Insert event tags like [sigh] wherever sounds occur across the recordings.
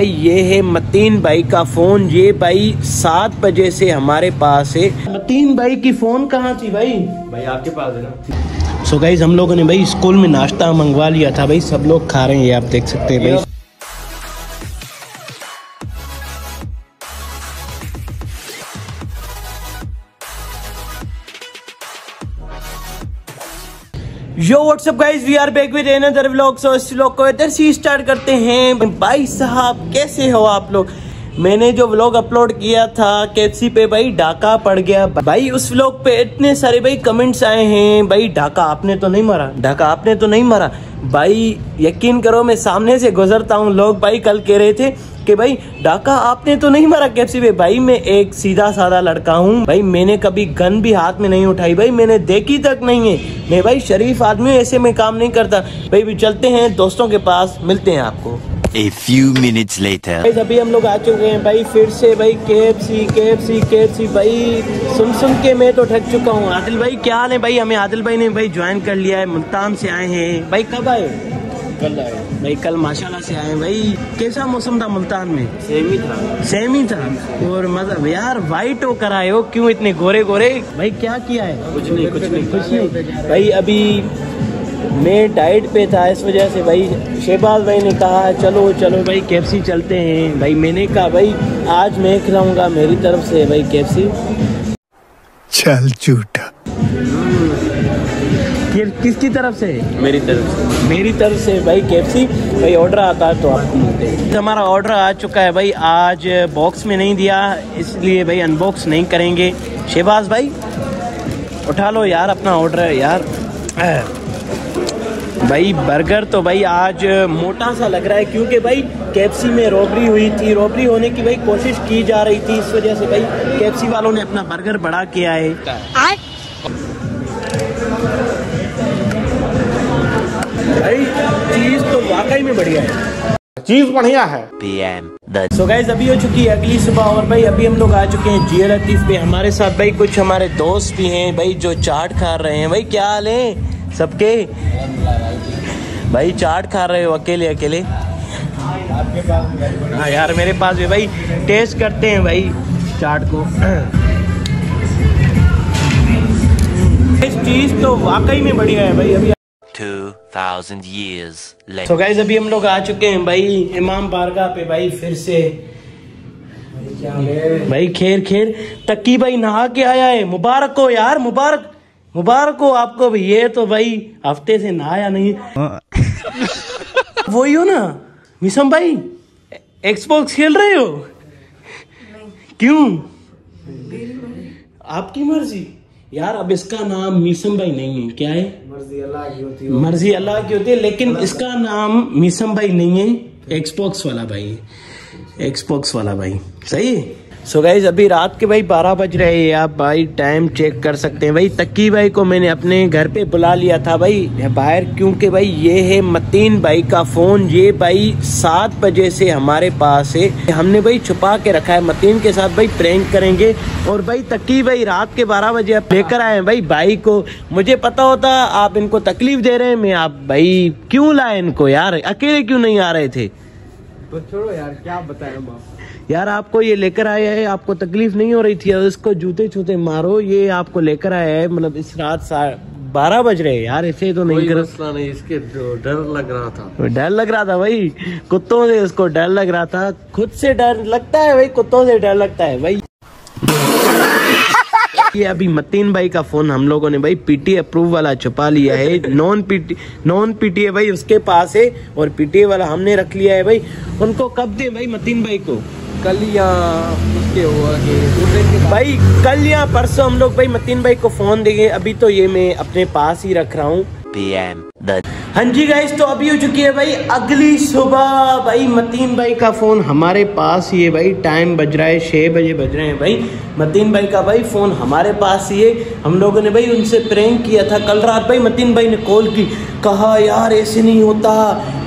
भाई ये है मतीन भाई का फ़ोन। ये भाई सात बजे से हमारे पास है। मतीन भाई की फ़ोन कहाँ थी भाई? भाई आपके पास है ना? सो so गाइज़ हम लोगों ने भाई स्कूल में नाश्ता मंगवा लिया था भाई। सब लोग खा रहे हैं ये आप देख सकते हैं भाई। Yo what's up guys we are back with another vlog so इस व्लॉग को इधर से स्टार्ट करते हैं। भाई साहब, कैसे हो आप लोग? मैंने जो व्लॉग अपलोड किया था कैप्सी पे भाई डाका पड़ गया। भाई उस व्लॉग पे इतने सारे भाई कमेंट्स आए हैं। भाई डाका आपने तो नहीं मारा। डाका आपने तो नहीं मारा। भाई यकीन करो, मैं सामने से गुजरता हूँ। लोग भाई कल कह रहे थे कि भाई डाका आपने तो नहीं मारा कैप्सी पे। भाई मैं एक सीधा साधा लड़का हूँ। भाई मैंने कभी गन भी हाथ में नहीं उठाई। भाई मैंने देखी तक नहीं है। मैं भाई शरीफ आदमी ऐसे में काम नहीं करता। भाई भी चलते हैं, दोस्तों के पास मिलते हैं आपको। A few minutes later. भाई अभी हम लोग आ चुके हैं भाई फिर से भाई के एफ़ सी के एफ़ सी के एफ़ सी भाई सुन सुन के मैं तो थक चुका हूँ। आदिल भाई क्या हाल है भाई? हमें आदिल भाई ने भाई ज्वाइन कर लिया है मुल्तान से आए हैं। भाई कब आए? कल आए। भाई कल माशाल्लाह से आए भाई कैसा मौसम था मुल्तान में? सेम ही था। सेम ही था? और मतलब यार वाइट होकर आए हो क्यों इतने गोरे गोरे भाई क्या किया है? कुछ नहीं कुछ नहीं। कुछ नहीं। भाई अभी मैं डाइट पे था इस वजह से भाई शहबाज भाई ने कहा चलो चलो भाई केफसी चलते हैं। भाई मैंने कहा भाई आज मैं खिलाऊँगा मेरी तरफ़ से भाई केफसी चल झूठा। फिर किसकी तरफ़ से? मेरी तरफ़ से। मेरी तरफ़ से भाई केफसी भाई ऑर्डर आता है तो आप मिलते हमारा ऑर्डर आ चुका है भाई आज बॉक्स में नहीं दिया इसलिए भाई अनबॉक्स नहीं करेंगे। शहबाज भाई उठा लो यार अपना ऑर्डर यार। भाई बर्गर तो भाई आज मोटा सा लग रहा है क्योंकि भाई कैप्सी में रॉबरी हुई थी। रॉबरी होने की भाई कोशिश की जा रही थी इस वजह से भाई कैप्सी वालों ने अपना बर्गर बड़ा किया है। भाई चीज़ तो वाकई में बढ़िया है। चीज़ बढ़िया है. The सो गाइज़ अभी हो चुकी है अगली सुबह और भाई अभी हम लोग आ चुके हैं जिया लतीफ पे। हमारे साथ भाई कुछ हमारे दोस्त भी हैं भाई जो चाट खा रहे हैं। भाई क्या हाल है? सबके? भाई चाट खा रहे हो अकेले अकेले? हाँ यार मेरे पास भी भाई टेस्ट करते हैं भाई चाट को। इस चीज़ तो वाकई में बढ़िया है भाई अभी 2000 years later. तो गाइज़ अभी हम लोग आ चुके हैं भाई इमाम बारगाह पे भाई फिर से। भाई खेर खेर तक्की भाई नहा के आया है। मुबारक हो यार मुबारक। मुबारक हो आपको भी। ये तो भाई हफ़्ते से नहाया नहीं। वही हो ना। मिसम भाई एक्सबॉक्स खेल रहे हो? क्यों? आपकी मर्ज़ी। यार अब इसका नाम मीसम भाई नहीं है। क्या है? मर्ज़ी अल्लाह की होती है। मर्ज़ी अल्लाह की होती है लेकिन इसका नाम मीसम भाई नहीं है। एक्सबॉक्स वाला भाई। एक्सबॉक्स वाला भाई। सही? है सो गाइज़ अभी रात के भाई बारह बज रहे हैं। आप भाई टाइम चेक कर सकते हैं। भाई, तक्की भाई को मैंने अपने घर पे बुला लिया था भाई। बाहर, क्योंकि भाई, ये है मतीन भाई का फ़ोन ये भाई सात बजे से हमारे पास है। हमने भाई छुपा के रखा है। मतीन के साथ भाई प्रैंक करेंगे। और भाई, तक्की भाई रात के बारह बजे आप लेकर आए भाई भाई को। मुझे पता होता, आप इनको तकलीफ़ दे रहे हैं। मैं आप भाई, क्यों लाए इनको यार? अकेले क्यों नहीं आ रहे थे? तो छोड़ो यार, क्या बताएँ यार आपको ये लेकर आया है आपको तकलीफ़ नहीं हो रही थी? इसको जूते छूते मारो ये आपको लेकर आया है मतलब इस रात बारह बज रहे यार ऐसे तो नहीं कर। नहीं इसके डर- लग रहा था। डर लग रहा था भाई कुत्तों से इसको डर लग रहा था खुद से डर लगता है भाई कुत्तों से डर लगता है भाई। ये अभी मतीन भाई का फ़ोन हम लोगों ने भाई पीटी अप्रूव वाला छुपा लिया है नॉन पीटी नॉन पीटीए भाई उसके पास है और पीटीए वाला हमने रख लिया है भाई। उनको कब दे भाई मतीन भाई को? कल या उसके हुआ कि भाई कल या परसों हम लोग भाई मतीन भाई को फ़ोन देंगे। अभी तो ये मैं अपने पास ही रख रहा हूँ। हाँ जी गाइस तो अभी हो चुकी है भाई अगली सुबह। भाई मतीन भाई का फ़ोन हमारे पास ही है भाई। टाइम बज रहा है छह बजे बज रहे हैं भाई। मतीन भाई का भाई फ़ोन हमारे पास ही है। हम लोगों ने भाई उनसे प्रैंक किया था। कल रात भाई मतीन भाई ने कॉल की। कहा यार ऐसे नहीं होता।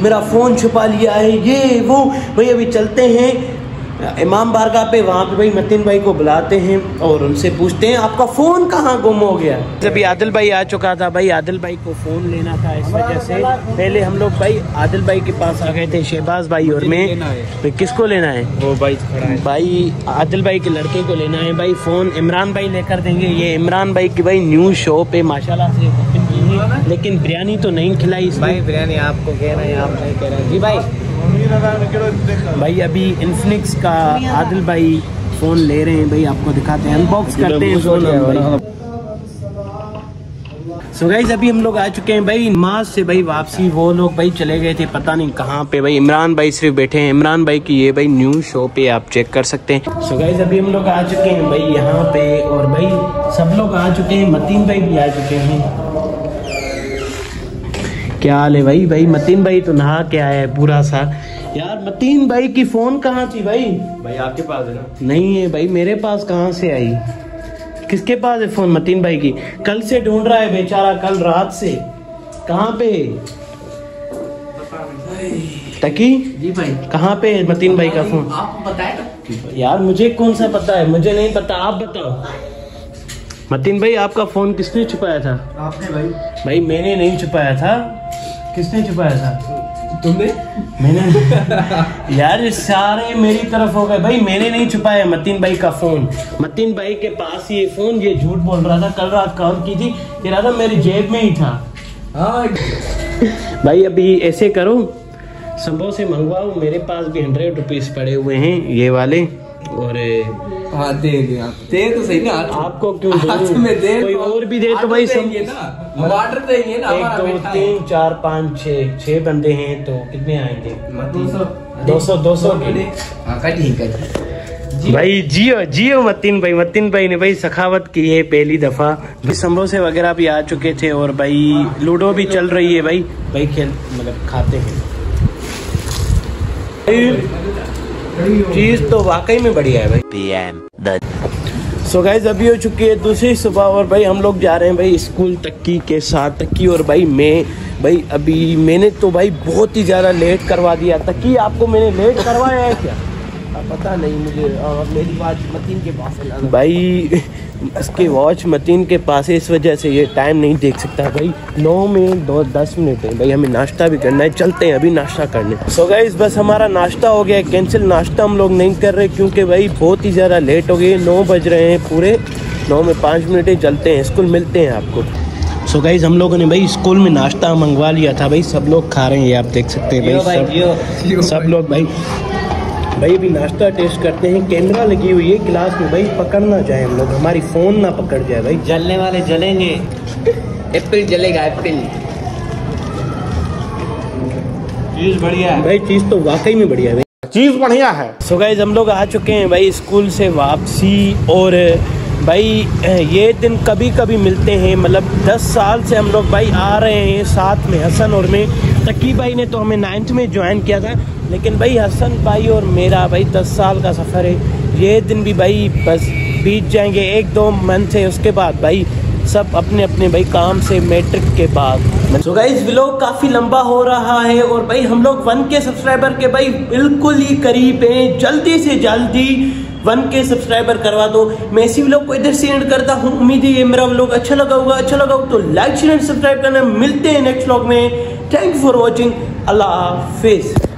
मेरा फ़ोन छुपा लिया है। ये वो भाई अभी चलते हैं। इमाम बारगाह पे वहाँ पे भाई मतीन भाई को बुलाते हैं और उनसे पूछते हैं आपका फ़ोन कहाँ गुम हो गया? जब आदिल भाई आ चुका था भाई आदिल भाई को फ़ोन लेना था इस वजह से। पहले हम लोग भाई आदिल भाई के पास आ गए थे शहबाज भाई और मैं। है। भाई किसको लेना है? वो भाई खड़ा है। भाई आदिल भाई के लड़के को लेना है। भाई फ़ोन इमरान भाई लेकर देंगे। ये इमरान भाई की भाई न्यू शॉप है माशाल्लाह से ओपन की है। लेकिन बिरयानी तो नहीं खिलाई भाई बिरयानी आपको कह रहे हैं आप नहीं कह रहे हैं। जी भाई भाई अभी इन्फिनिक्स का आदिल भाई फ़ोन ले रहे हैं भाई आपको दिखाते हैं। अनबॉक्स करते हैं फ़ोन सो गाइज़ अभी हम लोग आ चुके हैं भाई नमाज़ से भाई वापसी। वो लोग भाई चले गए थे पता नहीं कहाँ पे। भाई इमरान भाई सिर्फ़ बैठे हैं। इमरान भाई की ये भाई न्यू शो पे आप चेक कर सकते हैं। सो so गाइज़ अभी हम लोग आ चुके हैं भाई यहाँ पे। और भाई सब लोग आ चुके हैं मतीन भाई भी आ चुके हैं। क्या हाल है भाई? भाई मतीन भाई तो नहा के आया है पूरा सा। यार मतीन भाई की फ़ोन कहाँ थी भाई? भाई आपके पास है ना? नहीं है भाई मेरे पास कहाँ से आई? किसके पास है फ़ोन मतीन भाई की? कल से ढूंढ रहा है बेचारा कल रात से। कहाँ पे है? तकी जी भाई। कहाँ पे है मतीन भाई का फ़ोन? आपको बताया यार मुझे कौन सा पता है? मुझे नहीं पता आप बताओ। मतीन भाई आपका फ़ोन किसने छुपाया था? आपने भाई। भाई मैंने नहीं छुपाया था। किसने छुपाया था? तुमने? मैंने [laughs] यार सारे मेरी तरफ़ हो गए। भाई मैंने नहीं छुपाया मतीन भाई का फ़ोन। मतीन भाई के पास ये फ़ोन ये झूठ बोल रहा था। कल रात कॉल की थी कह रहा मेरी जेब में ही था। हाँ। भाई अभी ऐसे करो। संभव से मंगवाओ। मेरे पास भी हंड्रेड रुपीज़ पड़े हुए हैं ये वाले। और हाँ दे दे आप। दे तो सही ना आपको क्यों हाथ में दे कोई तो- और भी दे तो भाई देंगे सब ना। ऑर्डर देंगे ना एक दो तीन चार पाँच छः छः बंदे हैं तो कितने आएँगे? दो सौ। दो सौ दो सौ के। हाँ भाई जियो जियो मतीन भाई मतीन भाई ने भाई सखावत की है पहली दफ़ा। भाई समोसे वगैरह भी आ चुके थे और भाई लूडो भी चल रही है भाई। भाई खेल मतलब खाते हैं। चीज़ तो वाकई में बढ़िया है भाई। PM. The सो गाइज़ अभी हो चुकी है दूसरी सुबह और भाई हम लोग जा रहे हैं भाई स्कूल तक्की के साथ। तक्की और भाई मैं भाई अभी मैंने तो भाई बहुत ही ज़्यादा लेट करवा दिया। तक्की आपको मैंने लेट करवाया है क्या? पता नहीं मुझे आ, मेरी बात मतीन के पास है भाई इसके वॉच मतीन के पास है इस वजह से ये टाइम नहीं देख सकता भाई। नौ में दो दस मिनट है। भाई हमें नाश्ता भी करना है। चलते हैं अभी नाश्ता करने। सो so गाइज़ बस हमारा नाश्ता हो गया है। कैंसिल नाश्ता हम लोग नहीं कर रहे क्योंकि भाई बहुत ही ज़्यादा लेट हो गए। नौ बज रहे हैं पूरे। नौ में पाँच मिनट ही चलते हैं। स्कूल मिलते हैं आपको। सो so गाइज़ हम लोगों ने भाई स्कूल में नाश्ता मंगवा लिया था। भाई सब लोग खा रहे हैं। ये आप देख सकते हैं भाई सब सब लोग भाई भाई अभी नाश्ता टेस्ट करते हैं कैमरा लगी हुई है क्लास में भाई पकड़ ना जाए हम लोग हमारी फ़ोन ना पकड़ जाए भाई। जलने वाले जलेंगे। एप्पल जलेगा एप्पल चीज़ बढ़िया है। भाई चीज़ तो वाकई में बढ़िया है चीज़ बढ़िया है। सो गाइज़ हम लोग आ चुके हैं भाई स्कूल से वापसी और भाई ये दिन कभी कभी मिलते हैं मतलब दस साल से हम लोग भाई आ रहे हैं साथ में, हसन और मैं। तकी भाई ने तो हमें नाइन्थ में ज्वाइन किया था, लेकिन भाई हसन भाई और मेरा भाई दस साल का सफ़र है। ये दिन भी भाई बस बीत जाएँगे एक दो मंथ है, उसके बाद भाई सब अपने अपने भाई काम से मैट्रिक के बाद। सो गाइस व्लॉग काफ़ी लंबा हो रहा है और भाई हम लोग वन के सब्सक्राइबर के भाई बिल्कुल ही करीब हैं, जल्दी से जल्दी वन के सब्सक्राइबर करवा दो। मैं इसी व्लॉग को इधर से एंड करता हूँ। उम्मीद है ये मेरा व्लॉग अच्छा लगा होगा। अच्छा लगा होगा तो लाइक शेयर एंड सब्सक्राइब करना। मिलते हैं नेक्स्ट व्लॉग में। थैंक यू फॉर वॉचिंग अल्लाह हाफिज।